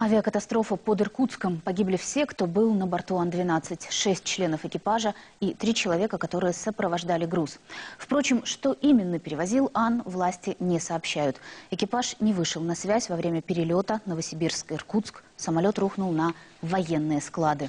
Авиакатастрофа под Иркутском. Погибли все, кто был на борту Ан-12. Шесть членов экипажа и три человека, которые сопровождали груз. Впрочем, что именно перевозил Ан, власти не сообщают. Экипаж не вышел на связь во время перелета Новосибирск-Иркутск. Самолет рухнул на военные склады.